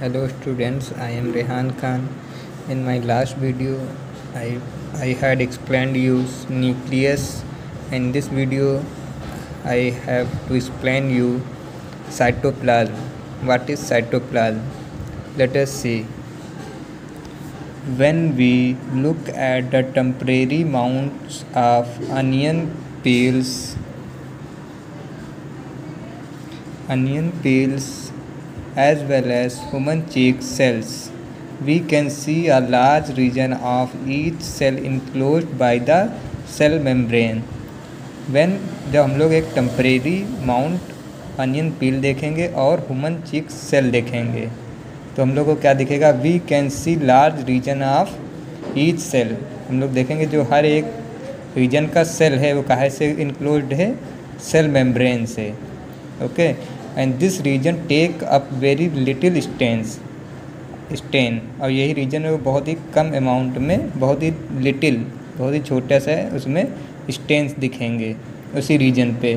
Hello students, I am Rehan Khan. In my last video, I, I had explained you nucleus. In this video, I have to explain you cytoplasm. What is cytoplasm? Let us see. When we look at the temporary mounts of onion peels, onion peels as well as human cheek cells. We can see a large region of each cell enclosed by the cell membrane. When जब हम लोग एक temporary mount onion peel देखेंगे और human cheek cell देखेंगे तो हम लोग को क्या दिखेगा we can see large region of each cell हम लोग देखेंगे जो हर एक रीजन का सेल है वो काहे से इनक्लोज है सेल मेम्ब्रेन से okay okay? And this region take up very little stains stain और यही रीजन है वो बहुत ही कम अमाउंट में बहुत ही लिटिल बहुत ही छोटा सा उसमें स्टेंस दिखेंगे उसी रीजन पे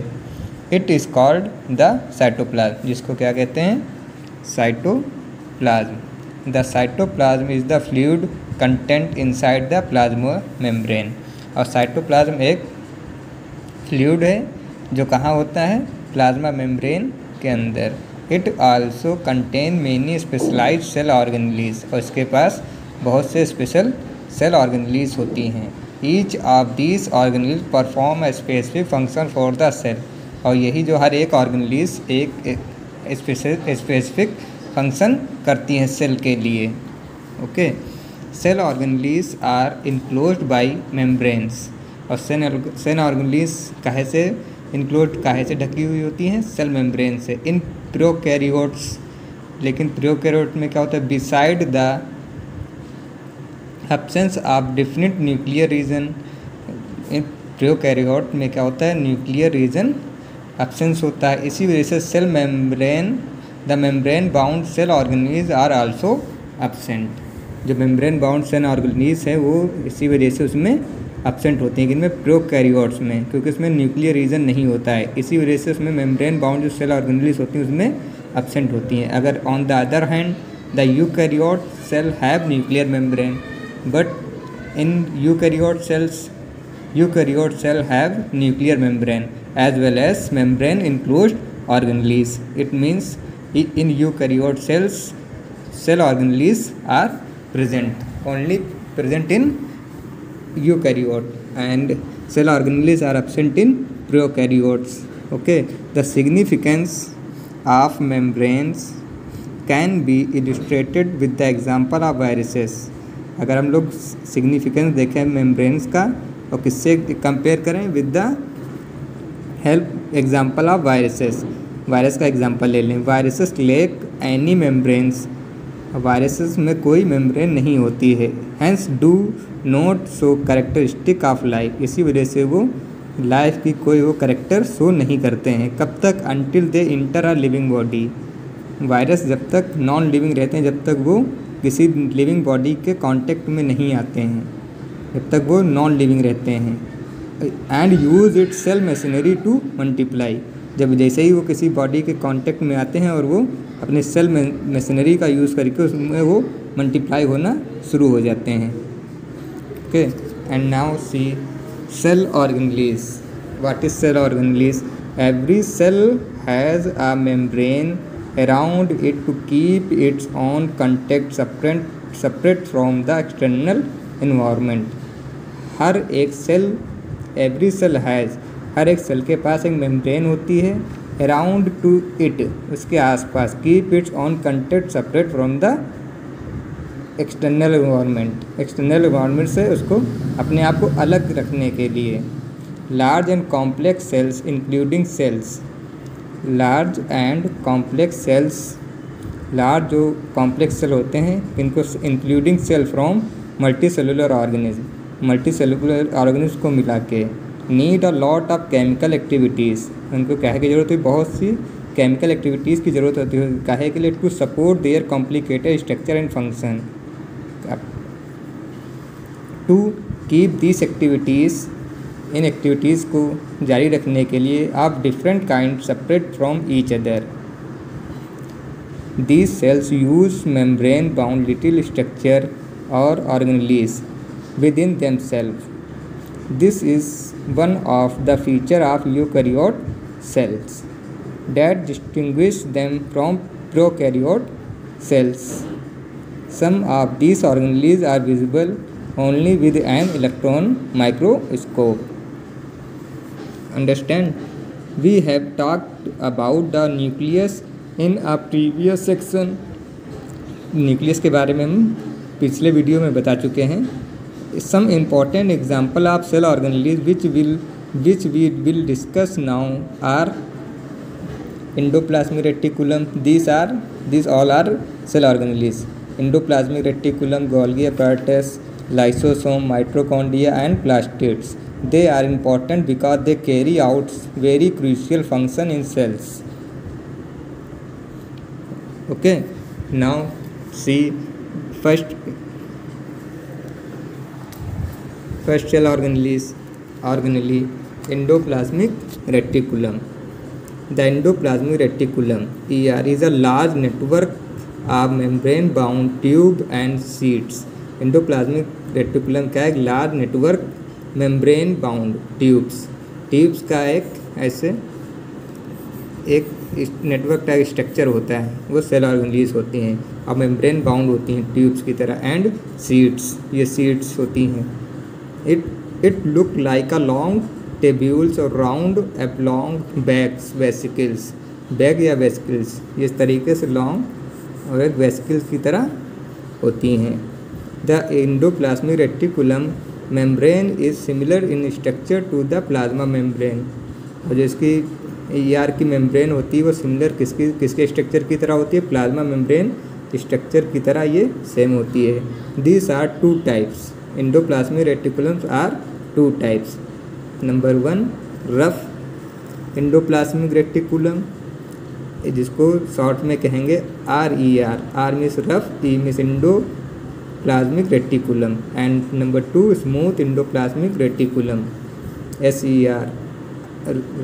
it is called the cytoplasm जिसको क्या कहते हैं cytoplasm the cytoplasm is the fluid content inside the plasma membrane और साइटोप्लाज्म एक फ्लूड है जो कहाँ होता है प्लाज्मा मेम्ब्रेन के अंदर it also contain many specialize cell organelles और इसके पास बहुत से स्पेशल सेल ऑर्गेनलीज होती हैं each of these organelles perform a specific function for the cell और यही जो हर एक ऑर्गेनलीज एक स्पेसिफिक फंक्शन करती हैं सेल के लिए okay cell organelles are enclosed by membranes और सेल ऑर्गेनलीज कहे से इनक्लूड काहे से ढकी हुई होती हैं सेल मेम्ब्रेन से इन प्रोकैरियोट्स लेकिन प्रोकैरियोट में क्या होता है beside the absence of definite nuclear region in prokaryote में क्या होता है न्यूक्लियर रीजन एब्सेंस होता है इसी वजह से cell membrane the membrane bound cell organelles are also absent जो मेम्ब्रेन बाउंड सेल ऑर्गेनिज है वो इसी वजह से उसमें एबसेंट होती हैं प्रो प्रोकैरियोट्स में क्योंकि उसमें न्यूक्लियर रीजन नहीं होता है इसी वजह से उसमें मेम्ब्रेन बाउंड जो सेल ऑर्गेनलिस होती हैं उसमें एबसेंट होती हैं अगर on the other hand the eukaryote cell have nuclear membrane but in eukaryote cells eukaryote cell have nuclear membrane as well as membrane enclose organelles it means you eukaryote cells cell organelles are present only present in eukaryote and cell organelles are absent in prokaryotes okay the significance of membranes can be illustrated with the example of viruses अगर हम लोग significance देखें membranes का और तो किससे compare करें with the help example of viruses virus का एग्जाम्पल ले लें viruses lack any membranes viruses में कोई मेम्ब्रेन नहीं होती है hence do not show characteristic of life इसी वजह से वो लाइफ की कोई वो करेक्टर शो नहीं करते हैं कब तक until they enter a living body virus जब तक नॉन लिविंग रहते हैं जब तक वो किसी लिविंग बॉडी के कांटेक्ट में नहीं आते हैं जब तक वो नॉन लिविंग रहते हैं and use it cell machinery to multiply जब जैसे ही वो किसी बॉडी के कांटेक्ट में आते हैं और वो अपने सेल मशीनरी का यूज़ करके उसमें वो मल्टीप्लाई होना शुरू हो जाते हैं okay and now see cell organelles what is cell organelles every cell has a membrane around it to keep its own content separate separate from the external environment हर एक सेल एवरी सेल हैज़ हर एक cell के पास एक membrane होती है around to it उसके आसपास keep its own content separate from the external environment external environment से उसको अपने आप को अलग रखने के लिए large and complex cells including cells large and complex cells large जो कॉम्प्लेक्स सेल होते हैं इनको including cell from multi cellular organism multi cellular organism को मिला के need a lot of chemical activities उनको कहे की ज़रूरत होती बहुत सी केमिकल एक्टिविटीज़ की ज़रूरत होती है कहे के लिए to support their complicated structure and function to keep this activities in activities को जारी रखने के लिए आप different kind separate from each other these cells use membrane bound little structure और organelles within themselves this is one of the feature of you eukaryote cells that distinguish them from prokaryote cells some of these organelles are visible only with an electron microscope understand we have talked about the nucleus in a previous section nucleus के बारे में हम पिछले video में बता चुके हैं Some important example of cell organelles which we will discuss now are endoplasmic reticulum. These all are cell organelles. Endoplasmic reticulum, Golgi apparatus, lysosome, mitochondria and plastids. They are important because they carry out very crucial function in cells. Okay, now see first फेस्ट्रल organelle organelle reticulum the endoplasmic reticulum E R is a large network of membrane bound tube and sheets endoplasmic reticulum का एक large network membrane bound tubes tubes का एक ऐसे एक नेटवर्क का structure होता है वो सेल ऑर्गनलीस होती हैं और मेम्ब्रेन बाउंड होती हैं ट्यूब्स की तरह एंड सीड्स ये सीड्स होती हैं it it look like a long tubules और round long bags vesicles bag या वेसिकल्स इस तरीके से लॉन्ग और एक वेसिकल्स की तरह होती हैं the endo endoplasmic reticulum membrane is similar in structure to the plasma membrane और जो इसकी ई आर की मेम्ब्रेन होती है वो सिमिलर किसकी किसके स्ट्रक्चर की तरह होती है प्लाज्मा मेम्ब्रेन स्ट्रक्चर की तरह ये सेम होती है these are two types endoplasmic reticulums are two types number one rough endoplasmic reticulum जिसको शॉर्ट में कहेंगे R E R R miss rough E miss endoplasmic reticulum and number two smooth endoplasmic reticulum S E R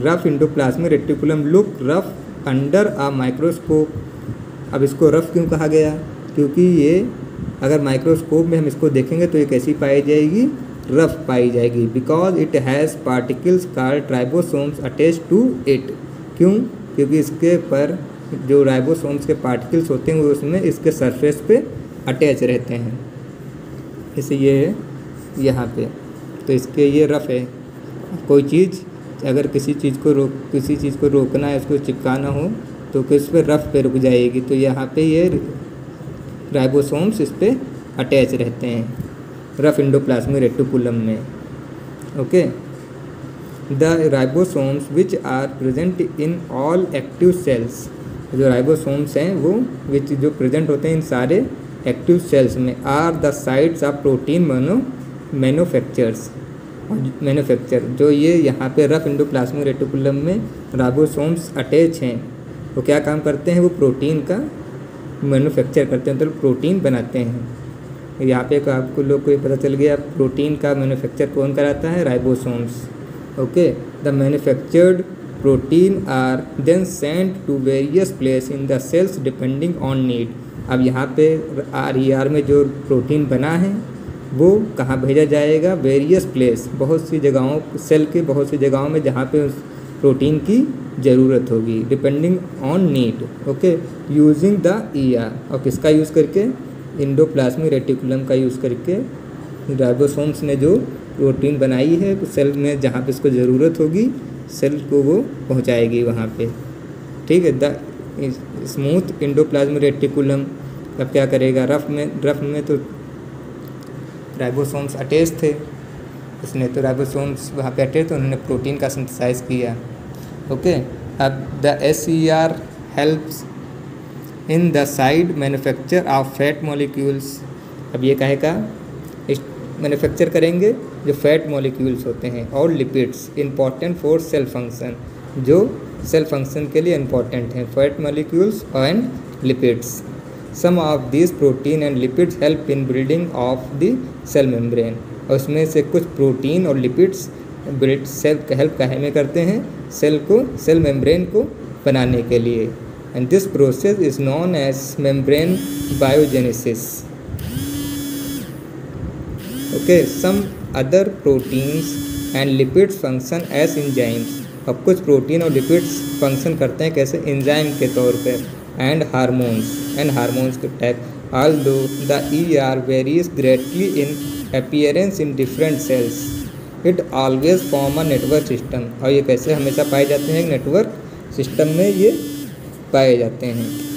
rough endoplasmic reticulum look rough under a microscope अब इसको rough क्यों कहा गया क्योंकि ये अगर माइक्रोस्कोप में हम इसको देखेंगे तो ये कैसी पाई जाएगी रफ पाई जाएगी because it has particles car ribosomes attach to it क्यों क्योंकि इसके पर जो राइबोसोम्स के पार्टिकल्स होते हैं वो उसमें इसके सरफेस पे अटैच रहते हैं जैसे ये है यहाँ पे तो इसके ये रफ है कोई चीज़ अगर किसी चीज़ को रोक किसी चीज़ को रोकना है उसको चिपकाना हो तो किस पे रफ पे रुक जाएगी तो यहाँ पे ये राइबोसोम्स इस पर अटैच रहते हैं रफ इंडोप्लाज्मिक रेटिकुलम में okay the ribosomes which are present in all active cells जो राइबोसोम्स हैं वो विच जो प्रेजेंट होते हैं इन सारे एक्टिव सेल्स में are the sites of protein mono manufactures manufacture जो ये यहाँ पे रफ इंडोप्लाज्मिक रेटिकुलम में राइबोसोम्स अटैच हैं वो क्या काम करते हैं वो प्रोटीन का मैनुफैक्चर करते हैं मतलब तो प्रोटीन बनाते हैं यहाँ पे आपको लोग को ये पता चल गया प्रोटीन का मैनुफैक्चर कौन कराता है ribosomes okay the manufactured protein are then sent to various place in the cells depending on need अब यहाँ पे आर ई आर में जो प्रोटीन बना है वो कहाँ भेजा जाएगा वेरियस प्लेस बहुत सी जगहों सेल के बहुत सी जगहों में जहाँ पे उस प्रोटीन की ज़रूरत होगी depending on need okay using the E R और किसका यूज़ करके प्लाज्मिक रेटिकुलम का यूज़ करके राइबोसोम्स ने जो प्रोटीन बनाई है सेल में जहाँ पे इसको ज़रूरत होगी सेल को वो पहुँचाएगी वहाँ पे ठीक है द स्मूथ इंडोप्लाज्मिक रेटिकुलम अब क्या करेगा रफ में रफ में तो राइबोसोम्स अटैच थे इसने तो राइबोसोम्स वहाँ पे अटैच थे उन्होंने प्रोटीन का सिंथेसाइज किया the S E R helps in the site manufacture of fat molecules अब ये कहेगा मैन्युफैक्चर करेंगे जो फैट मॉलिक्यूल्स होते हैं और lipids important for cell function जो सेल फंक्शन के लिए इंपॉर्टेंट हैं fat molecules and lipids some of this protein and lipids help in building of the cell membrane और उसमें से कुछ प्रोटीन और लिपिड्स ब्रेड सेल का हेल्प काहे में करते हैं सेल को सेल मेम्ब्रेन को बनाने के लिए and this process is known as membrane biogenesis okay some other proteins and lipids function as enzymes अब कुछ प्रोटीन और लिपिड्स फंक्शन करते हैं कैसे इंजाइम के तौर पर एंड हारमोन्स एंड हारमोन्स के type although the E R varies greatly in appearance in different cells it always form a network system और ये कैसे हमेशा पाए जाते हैं नेटवर्क सिस्टम में ये पाए जाते हैं